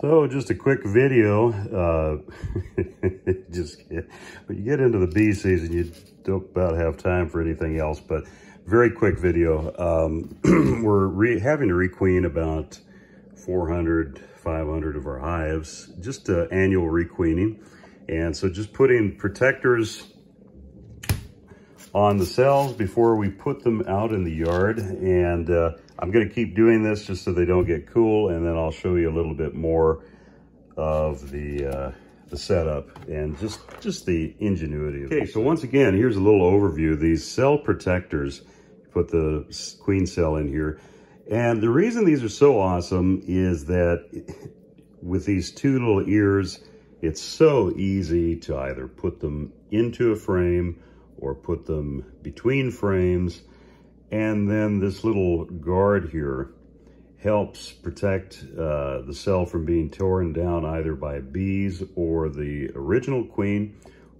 So just a quick video, uh, just when you get into the bee season, you don't about have time for anything else, but very quick video. Um, we're having to requeen about 400, 500 of our hives, just uh, annual requeening. And so just putting protectors on the cells before we put them out in the yard. And uh, I'm gonna keep doing this just so they don't get cool. And then I'll show you a little bit more of the, uh, the setup and just, just the ingenuity. Okay, so once again, here's a little overview. These cell protectors, put the queen cell in here. And the reason these are so awesome is that with these two little ears, it's so easy to either put them into a frame or put them between frames. And then this little guard here helps protect uh, the cell from being torn down either by bees or the original queen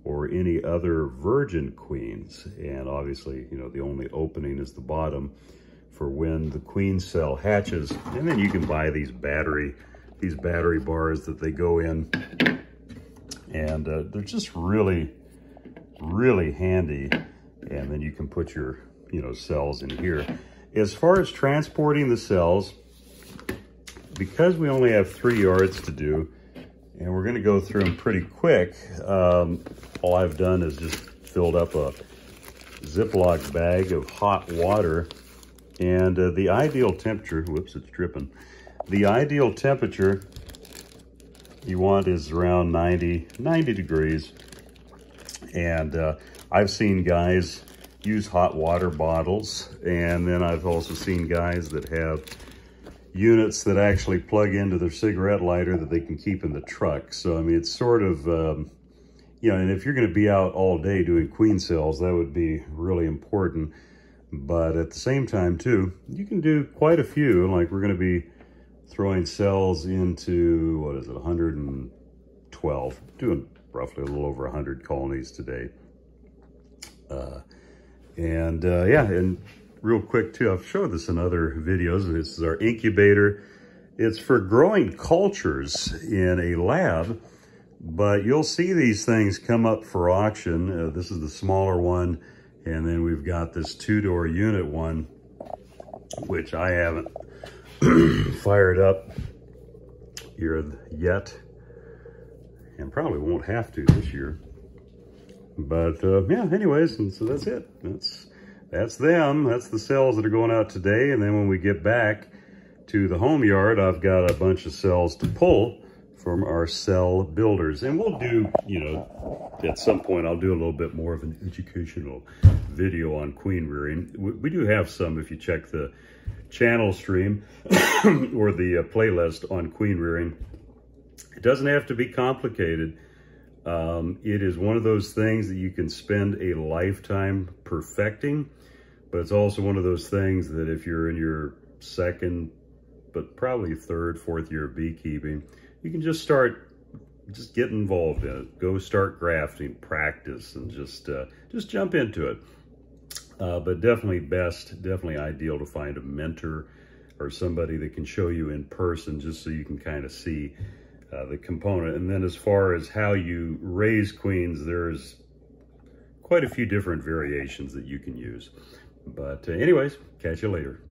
or any other virgin queens. And obviously, you know, the only opening is the bottom for when the queen cell hatches. And then you can buy these battery, these battery bars that they go in. And uh, they're just really, really handy. And then you can put your, you know, cells in here. As far as transporting the cells, because we only have three yards to do, and we're gonna go through them pretty quick, um, all I've done is just filled up a Ziploc bag of hot water and uh, the ideal temperature, whoops, it's dripping. The ideal temperature you want is around 90, 90 degrees. And uh, I've seen guys use hot water bottles. And then I've also seen guys that have units that actually plug into their cigarette lighter that they can keep in the truck. So, I mean, it's sort of, um, you know, and if you're going to be out all day doing queen cells, that would be really important. But at the same time, too, you can do quite a few. Like we're going to be throwing cells into, what is it, 112. Doing roughly a little over 100 colonies today. Uh, and uh, yeah, and real quick too, I've showed this in other videos. This is our incubator. It's for growing cultures in a lab, but you'll see these things come up for auction. Uh, this is the smaller one. And then we've got this two-door unit one, which I haven't fired up here yet. And probably won't have to this year. But uh, yeah, anyways, and so that's it. That's that's them. That's the cells that are going out today. And then when we get back to the home yard, I've got a bunch of cells to pull from our cell builders. And we'll do, you know, at some point, I'll do a little bit more of an educational video on queen rearing. We, we do have some if you check the channel stream or the uh, playlist on queen rearing. Doesn't have to be complicated. Um, it is one of those things that you can spend a lifetime perfecting, but it's also one of those things that if you're in your second, but probably third, fourth year of beekeeping, you can just start, just get involved in it. Go start grafting, practice, and just, uh, just jump into it. Uh, but definitely best, definitely ideal to find a mentor or somebody that can show you in person just so you can kind of see uh, the component. And then as far as how you raise queens, there's quite a few different variations that you can use. But uh, anyways, catch you later.